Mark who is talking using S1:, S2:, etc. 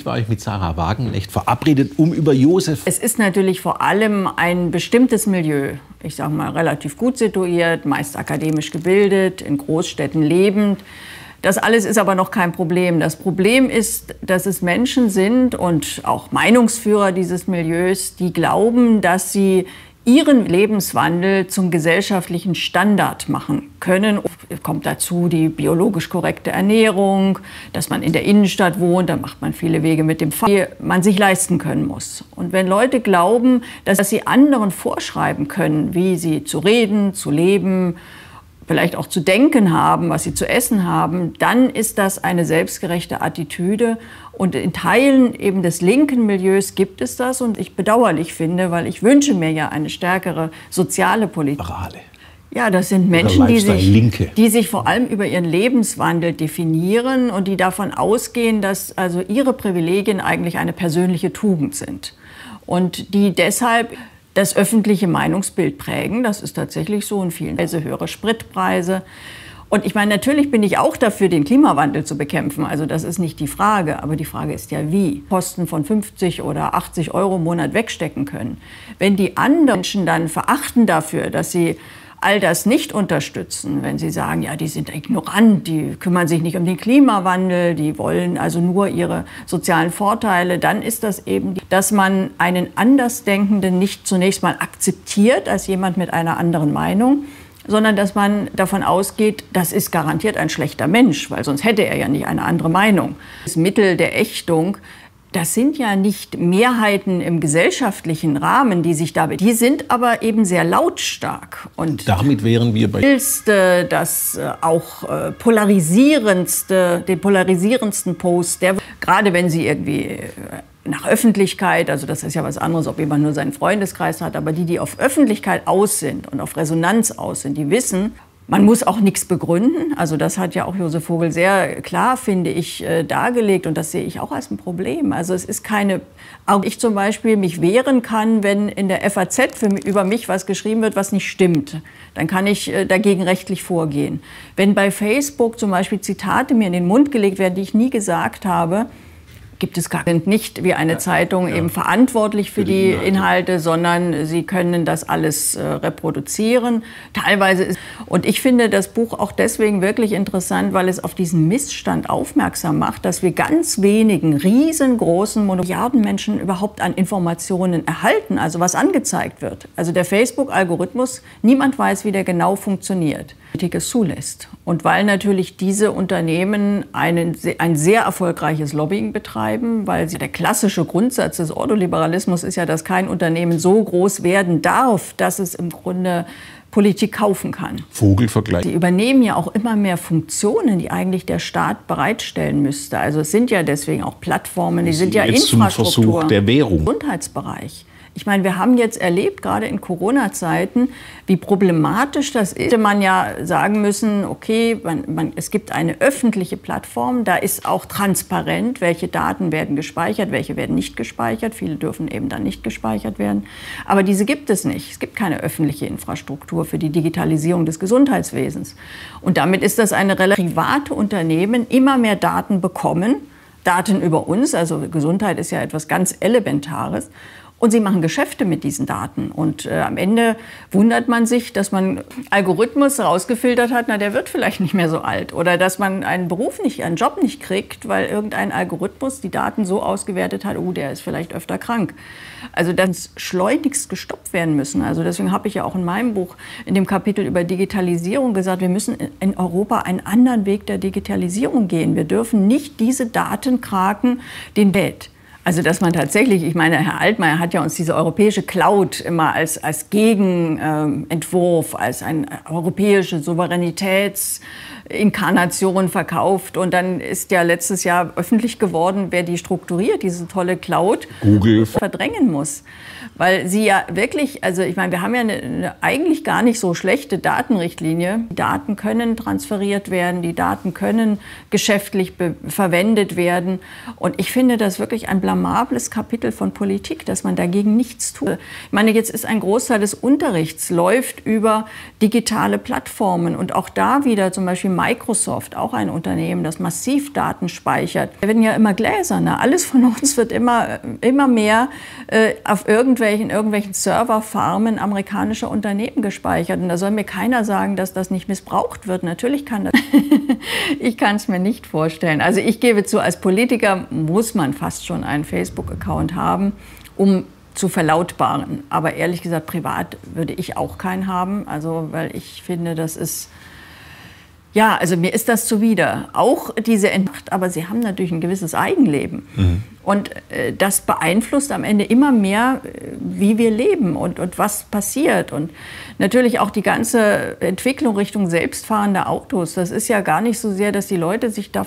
S1: Ich war ich mit Sarah Wagenknecht verabredet, um über Josef.
S2: Es ist natürlich vor allem ein bestimmtes Milieu. Ich sage mal relativ gut situiert, meist akademisch gebildet, in Großstädten lebend. Das alles ist aber noch kein Problem. Das Problem ist, dass es Menschen sind und auch Meinungsführer dieses Milieus, die glauben, dass sie ihren Lebenswandel zum gesellschaftlichen Standard machen können. Kommt dazu die biologisch korrekte Ernährung, dass man in der Innenstadt wohnt, da macht man viele Wege mit dem Fahrrad, die man sich leisten können muss. Und wenn Leute glauben, dass sie anderen vorschreiben können, wie sie zu reden, zu leben, vielleicht auch zu denken haben, was sie zu essen haben, dann ist das eine selbstgerechte Attitüde. Und in Teilen eben des linken Milieus gibt es das und ich bedauerlich finde, weil ich wünsche mir ja eine stärkere soziale Politik.
S1: Liberale.
S2: Ja, das sind Menschen, die sich, die sich vor allem über ihren Lebenswandel definieren und die davon ausgehen, dass also ihre Privilegien eigentlich eine persönliche Tugend sind. Und die deshalb das öffentliche Meinungsbild prägen. Das ist tatsächlich so in vielen Weise höhere Spritpreise. Und ich meine, natürlich bin ich auch dafür, den Klimawandel zu bekämpfen. Also das ist nicht die Frage. Aber die Frage ist ja, wie. Kosten von 50 oder 80 Euro im Monat wegstecken können. Wenn die anderen Menschen dann verachten dafür, dass sie all das nicht unterstützen, wenn sie sagen, ja, die sind ignorant, die kümmern sich nicht um den Klimawandel, die wollen also nur ihre sozialen Vorteile, dann ist das eben, dass man einen Andersdenkenden nicht zunächst mal akzeptiert als jemand mit einer anderen Meinung, sondern dass man davon ausgeht, das ist garantiert ein schlechter Mensch, weil sonst hätte er ja nicht eine andere Meinung. Das Mittel der Ächtung das sind ja nicht Mehrheiten im gesellschaftlichen Rahmen, die sich da, die sind aber eben sehr lautstark.
S1: Und damit wären wir bei
S2: das äh, auch äh, polarisierendste, den polarisierendsten Post, der gerade wenn sie irgendwie äh, nach Öffentlichkeit, also das ist ja was anderes, ob jemand nur seinen Freundeskreis hat, aber die, die auf Öffentlichkeit aus sind und auf Resonanz aus sind, die wissen, man muss auch nichts begründen. Also das hat ja auch Josef Vogel sehr klar, finde ich, äh, dargelegt. Und das sehe ich auch als ein Problem. Also es ist keine, auch ich zum Beispiel mich wehren kann, wenn in der FAZ für, über mich was geschrieben wird, was nicht stimmt. Dann kann ich äh, dagegen rechtlich vorgehen. Wenn bei Facebook zum Beispiel Zitate mir in den Mund gelegt werden, die ich nie gesagt habe, gibt es gar nicht wie eine Zeitung ja. eben verantwortlich für, für die, Inhalte. Inhalte. sondern sie können das alles äh, reproduzieren. Teilweise ist, und ich finde das Buch auch deswegen wirklich interessant, weil es auf diesen Missstand aufmerksam macht, dass wir ganz wenigen riesengroßen Milliarden Menschen überhaupt an Informationen erhalten, also was angezeigt wird. Also der Facebook-Algorithmus, niemand weiß, wie der genau funktioniert. Zulässt. Und weil natürlich diese Unternehmen einen, ein sehr erfolgreiches Lobbying betreiben, weil sie, der klassische Grundsatz des Ordoliberalismus ist ja, dass kein Unternehmen so groß werden darf, dass es im Grunde Politik kaufen kann.
S1: Vogelvergleich.
S2: Sie übernehmen ja auch immer mehr Funktionen, die eigentlich der Staat bereitstellen müsste. Also es sind ja deswegen auch Plattformen, die sind ja Infrastruktur.
S1: Zum Versuch der Währung.
S2: Gesundheitsbereich. Ich meine, wir haben jetzt erlebt, gerade in Corona-Zeiten, wie problematisch das ist. Hätte man ja sagen müssen, okay, man, man, es gibt eine öffentliche Plattform, da ist auch transparent, welche Daten werden gespeichert, welche werden nicht gespeichert. Viele dürfen eben dann nicht gespeichert werden. Aber diese gibt es nicht. Es gibt keine öffentliche Infrastruktur für die Digitalisierung des Gesundheitswesens. Und damit ist das eine relativ private Unternehmen, immer mehr Daten bekommen. Daten über uns, also Gesundheit ist ja etwas ganz Elementares. Und sie machen Geschäfte mit diesen Daten. Und äh, am Ende wundert man sich, dass man Algorithmus rausgefiltert hat, na, der wird vielleicht nicht mehr so alt. Oder dass man einen Beruf nicht, einen Job nicht kriegt, weil irgendein Algorithmus die Daten so ausgewertet hat, oh, der ist vielleicht öfter krank. Also das schleunigst gestoppt werden müssen. Also deswegen habe ich ja auch in meinem Buch in dem Kapitel über Digitalisierung gesagt, wir müssen in Europa einen anderen Weg der Digitalisierung gehen. Wir dürfen nicht diese Datenkraken den Welt also dass man tatsächlich, ich meine, Herr Altmaier hat ja uns diese europäische Cloud immer als, als Gegenentwurf, als eine europäische Souveränitätsinkarnation verkauft. Und dann ist ja letztes Jahr öffentlich geworden, wer die strukturiert, diese tolle Cloud,
S1: Google
S2: verdrängen muss weil sie ja wirklich, also ich meine, wir haben ja eine, eine, eigentlich gar nicht so schlechte Datenrichtlinie. Die Daten können transferiert werden, die Daten können geschäftlich verwendet werden. Und ich finde das wirklich ein blamables Kapitel von Politik, dass man dagegen nichts tut. Ich meine, jetzt ist ein Großteil des Unterrichts läuft über digitale Plattformen und auch da wieder zum Beispiel Microsoft, auch ein Unternehmen, das massiv Daten speichert. Wir werden ja immer gläserner. Alles von uns wird immer, immer mehr äh, auf irgendwelchen, irgendwelchen Serverfarmen amerikanischer Unternehmen gespeichert. Und da soll mir keiner sagen, dass das nicht missbraucht wird. Natürlich kann das. ich kann es mir nicht vorstellen. Also ich gebe zu, als Politiker muss man fast schon einen Facebook-Account haben, um zu verlautbaren. Aber ehrlich gesagt, privat würde ich auch keinen haben. Also, weil ich finde, das ist ja, also mir ist das zuwider. Auch diese Entmacht, aber sie haben natürlich ein gewisses Eigenleben. Mhm. Und äh, das beeinflusst am Ende immer mehr, äh, wie wir leben und, und was passiert. Und natürlich auch die ganze Entwicklung Richtung selbstfahrende Autos. Das ist ja gar nicht so sehr, dass die Leute sich da